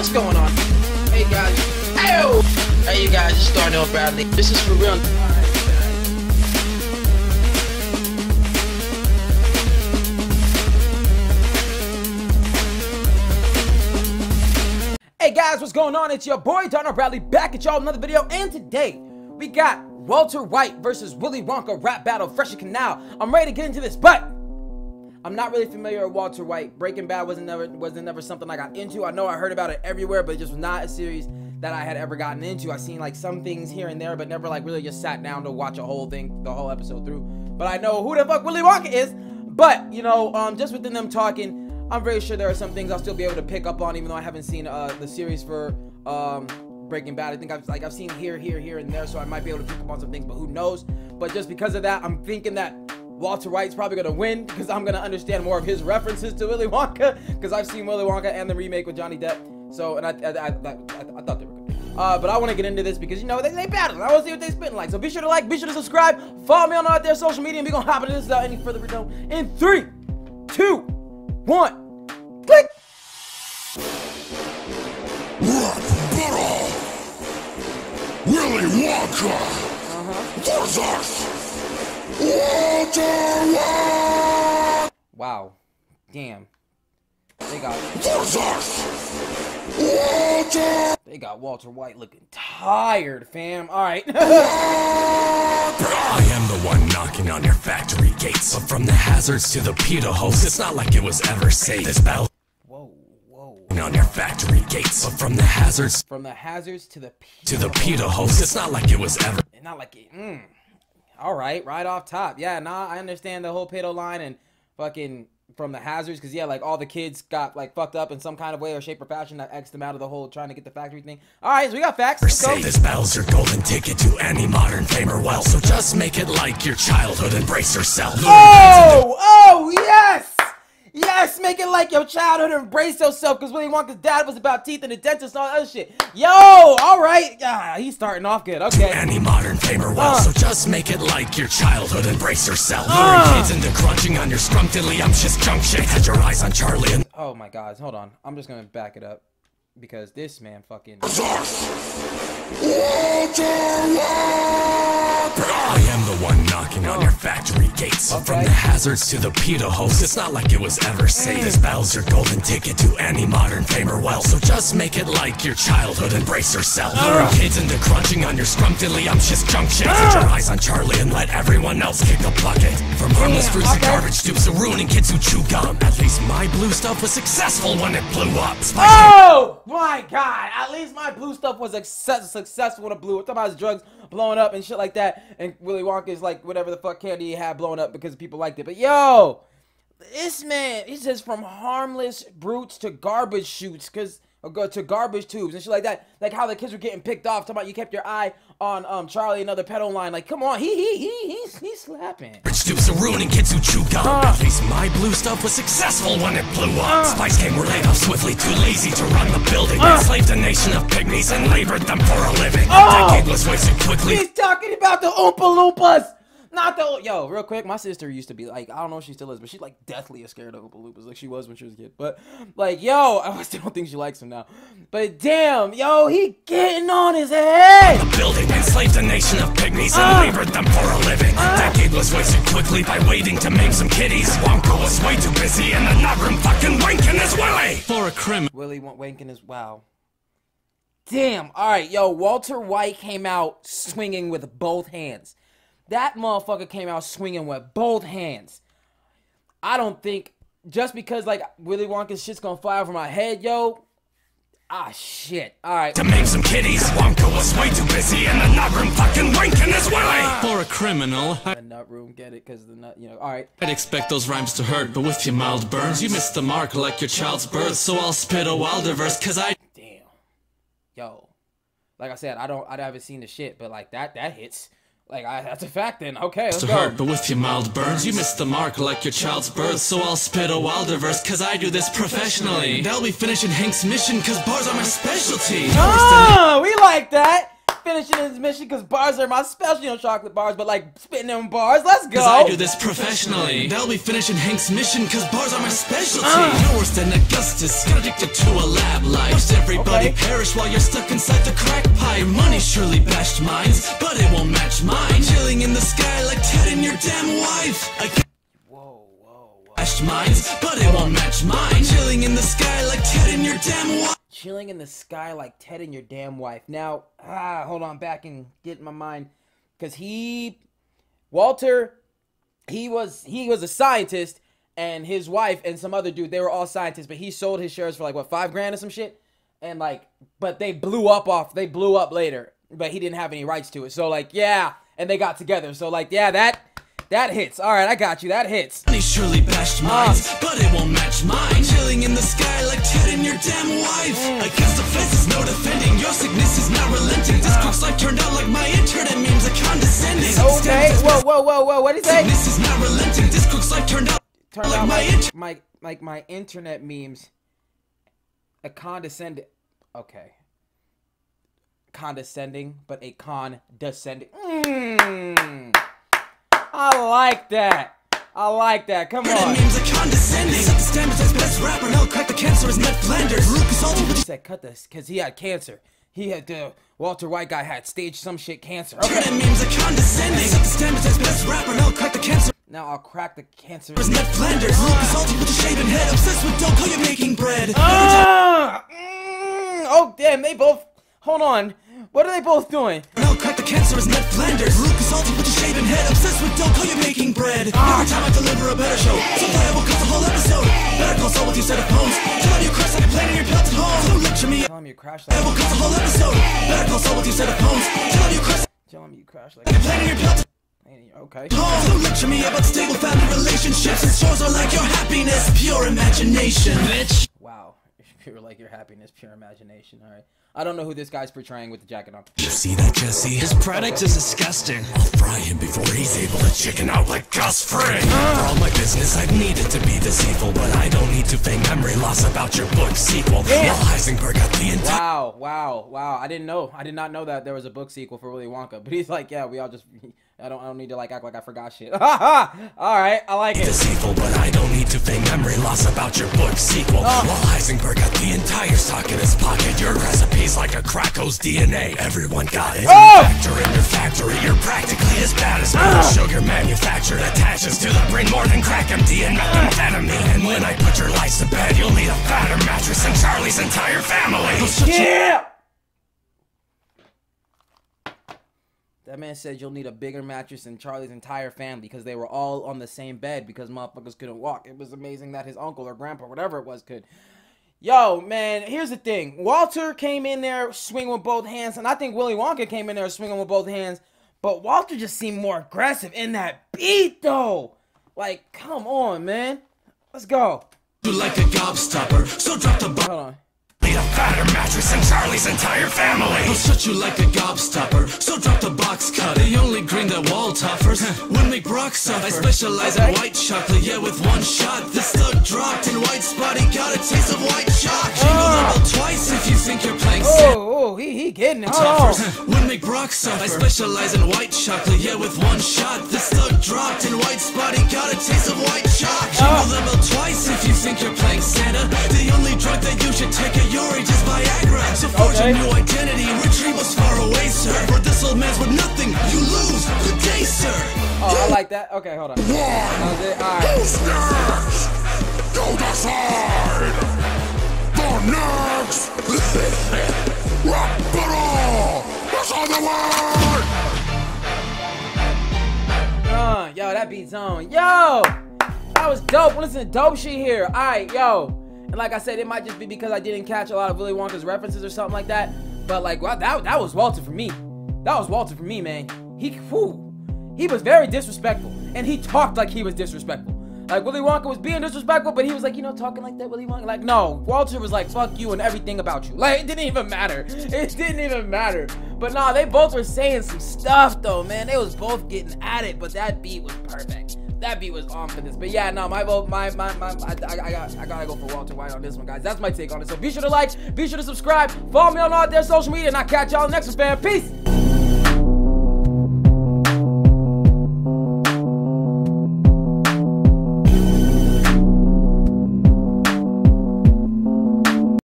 what's going on? Hey guys, Ew! Hey you guys, it's Darrnell Bradley. This is for real. Hey guys, what's going on? It's your boy Darrnell Bradley back at y'all with another video, and today we got Walter White versus Willy Wonka rap battle, Freshy Kanal. I'm ready to get into this, but I'm not really familiar with Walter White. Breaking Bad wasn't never wasn't never something I got into. I know I heard about it everywhere, but it just was not a series that I had ever gotten into. I seen like some things here and there, but never like really just sat down to watch a whole thing, the whole episode through. But I know who the fuck Willy Wonka is. But you know, um, just within them talking, I'm very sure there are some things I'll still be able to pick up on, even though I haven't seen uh, the series for um, Breaking Bad. I think I've like I've seen here, here, here, and there, so I might be able to pick up on some things. But who knows? But just because of that, I'm thinking that Walter White's probably gonna win because I'm gonna understand more of his references to Willy Wonka because I've seen Willy Wonka and the remake with Johnny Depp. So, and I, I, I, I, I thought they were good. Uh, but I want to get into this because you know they, they battle. I want to see what they spitting like. So be sure to like, be sure to subscribe, follow me on all their social media, and we gonna hop into this without any further ado. In three, two, one, click. Willy Wonka White Wow, damn. They got Walter they got Walter White looking tired, fam. All right. I am the one knocking on your factory gates. But from the hazards to the PETA host, it's not like it was ever safe. This battle whoa, whoa. on your factory gates. But from the hazards From the hazards to the to the PETA host, it's not like it was ever. Not like it. Mm. All right, right off top. Yeah, nah, I understand the whole pedo line and fucking from the hazards because yeah, like all the kids got like fucked up in some kind of way or shape or fashion that x them out of the whole trying to get the factory thing. All right, so we got facts. Let's go. Say this battle's your golden ticket to any modern fame or wealth. So just make it like your childhood. Embrace yourself. Oh, oh yes, yes. Make it like your childhood. and Embrace yourself because Willy Wonka's dad was about teeth and the dentist and all that other shit. Yo, all right. Yeah, he's starting off good. Okay. any modern fame well. Uh. So just make it like your childhood. Embrace yourself. Uh. Luring kids into crunching on your scrumptious junk shit. Had your eyes on Charlie and Oh my God, hold on. I'm just gonna back it up because this man fucking. I am the one knocking on your factory gates. But from the hazards to the PETA host, it's not like it was ever safe. This battle's your golden ticket to any modern fame or wealth. So just make it like your childhood. Embrace yourself. Luring kids into crunching on your scrumptious junk shit. Put your eyes on Charlie and let everyone else kick the bucket. From harmless Damn, fruits to garbage tubes to ruining kids who chew gum. At least my blue stuff was successful when it blew up. Spike Oh my god! At least my blue stuff was success- successful when it blue. We're talking about his drugs blowing up and shit like that. And Willy Wonka's like whatever the fuck candy he had blowing up because people liked it. But yo, this man, he says from harmless brutes to garbage chutes, cause or go to garbage tubes and shit like that. Like how the kids were getting picked off. Talking about you kept your eye on um Charlie another pedo line. Like come on, he he he he's he's slapping. Stoops to ruining kids who chew gum. Uh. At least my blue stuff was successful when it blew up. Spice Gang were laid off swiftly, too lazy to run the building. Enslaved a nation of pygmies and labored them for a living. Oh. Decade was wasted quickly. He's talking about the Oompa Loompas. Not the yo, real quick. My sister used to be like, I don't know if she still is, but she's like deathly scared of Oompa Loompas, like she was when she was a kid. But like, yo, I still don't think she likes him now. But damn, yo, he getting on his head. The building enslaved a nation of pygmies Uh. and labored them for a living. Decade was wasted quickly by waiting to maim some kitties. Wonka was way too busy in the nut room fucking winking his willy. For a criminal. Willie went wanking his wow. Damn. All right, yo, Walter White came out swinging with both hands. That motherfucker came out swinging with both hands. I don't think just because like Willy Wonka's shit's gonna fly over my head, yo. Ah shit. All right. To maim some kitties. Wonka was way too busy in the nut room fucking winking his willy. For a criminal, The nut room, get it? Cause the nut, you know. All right. I'd expect those rhymes to hurt, but with your mild burns, you missed the mark like your child's birth. So I'll spit a wilder verse, cause I Damn. Yo. Like I said, I don't. I haven't seen the shit, but like that, that hits. Like I, that's a fact. Then okay, let's to go. hurt, but with your mild burns, you missed the mark like your child's birth. So I'll spit a wilder verse, cause I do this professionally. And I'll be finishing Hank's mission, cause bars are my specialty. Ah, we like that. Finishing his mission because bars are my specialty on chocolate bars, but like spitting them bars. Let's go. Cause I do this professionally. They'll be finishing Hank's mission cause bars are my specialty. Uh. You're worse than Augustus, got addicted to a lab life. Watched everybody Okay. perish while you're stuck inside the crack pipe. Money surely bashed minds, but it won't match mine. Chilling in the sky like Ted and your damn wife. I Whoa, whoa, whoa. bashed minds, but it won't match mine. Chilling in the sky like Ted and your damn wife. Chilling in the sky like Ted and your damn wife. Now, ah, hold on, back and get in my mind, because he, Walter, he was he was a scientist, and his wife and some other dude, they were all scientists, but he sold his shares for like what five grand or some shit, and like, but they blew up off, they blew up later, but he didn't have any rights to it. So like, yeah, and they got together. So like, yeah, that that hits. All right, I got you. That hits. Money surely bashed minds, but it won't match mine. Chilling in the sky like your damn wife. Against the fence is no defending. Your sickness is not relenting. This crook's life turned out like my internet memes are condescending. Okay. Whoa, whoa, whoa, whoa. What did he say? This is not relenting. This crook's life turned out Turn like out my my like my internet memes. A condescending. Okay. Condescending, but a condescending. Mm. I like that. I like that. Come on. Memes are. Set the standards as best rapper. Now crack the cancer is Ned Flanders. Lucas Alty with He said cut this because he had cancer. He had the Walter White guy had stage some shit cancer. Okay. internet memes are condescending. Set the standards as best rapper. Now crack the cancer Now I'll crack the cancer. is Ned Flanders. Lucas Alty with the shaven head. Obsessed with dope. How you making bread? Ah! Mm. Oh damn! They both. Hold on. What are they both doing? Now crack the cancer is Ned Flanders. Lucas Alty with the shaven head. Obsessed with dope. How you making bread? Ah. Every time I deliver a better show, so viable cuts the whole episode. Better call Saul with your set of phones. Tell him you crash like a plane in your pelted home. Don't lecture me. Tell him you crashed like. Viable cuts the whole episode. Better call Saul with your set of phones. Tell him you crash Tell him you crashed like. like a plane in your pelted Okay. home. Don't lecture me about stable family relationships. And shows are like your happiness, pure imagination. Bitch. Pure like your happiness, pure imagination. All right. I don't know who this guy's portraying with the jacket on. You see that, Jesse? His product is disgusting. I'll fry him before he's able to chicken out like Gus Fring. For all my business, I've needed to be this evil, but I don't need to fake memory loss about your book sequel. Damn. While Heisenberg got the entire Wow, wow, wow. I didn't know. I did not know that there was a book sequel for Willy Wonka. But he's like, yeah, we all just. I don't. I don't need to like act like I forgot shit. all right, I like it. evil, but I don't need to fake memory loss about your book sequel. Oh. While Heisenberg got the entire stock in his pocket, your recipe's like a Krako's DNA. Everyone got it. Oh. Factor in your factory, you're practically as bad as Ah. the sugar manufactured attaches to the brain more than crack MD and methamphetamine. And when I put your lights to bed, you'll need a fatter mattress than Charlie's entire family. Yeah. That man said you'll need a bigger mattress than Charlie's entire family because they were all on the same bed because motherfuckers couldn't walk. It was amazing that his uncle or grandpa, whatever it was, could. Yo, man, here's the thing. Walter came in there swinging with both hands, and I think Willy Wonka came in there swinging with both hands. But Walter just seemed more aggressive in that beat, though. Like, come on, man. Let's go. You like a gobstopper, so drop the. Hold on. Need a fatter mattress than Charlie's entire family. I'll shut you like a gobstopper, so drop the box cut. The only green that wall toppers would make Brock suffer. I specialize in white chocolate, yeah, with one shot. This thug dropped in white spot, he got a taste of white chalk. Jingle Ah. level twice if you think you're playing Santa. Oh, oh, he, he getting it. Hold Toppers on. would make Brock suffer. I specialize in white chocolate, yeah, with one shot. This thug dropped in white spot, he got a taste of white chalk. Ah. Jingle level twice if you think you're playing Santa. The only drug that you should take at your a new identity, retreat was far away, sir. For this old man's with nothing, you lose. Day, sir. Oh, I like that. Okay, hold on. Was it. Who's next? Go decide! The next! Rock battle! That's on the way! Uh, yo, that beat's on. Yo, that was dope. Listen to dope shit here. All right, yo. And like I said, it might just be because I didn't catch a lot of Willy Wonka's references or something like that. But like, wow, that that was Walter for me. That was Walter for me, man. He, whew, he was very disrespectful, and he talked like he was disrespectful. Like Willy Wonka was being disrespectful, but he was like, you know, talking like that Willy Wonka. Like, no, Walter was like, fuck you and everything about you. Like, it didn't even matter. It didn't even matter. But nah, they both were saying some stuff though, man. They was both getting at it, but that beat was perfect. That beat was on for this. But yeah, no, my vote, my my my, I, I, I got I gotta go for Walter White on this one, guys. That's my take on it. So be sure to like, be sure to subscribe, follow me on all their social media, and I'll catch y'all next one, fam. Peace.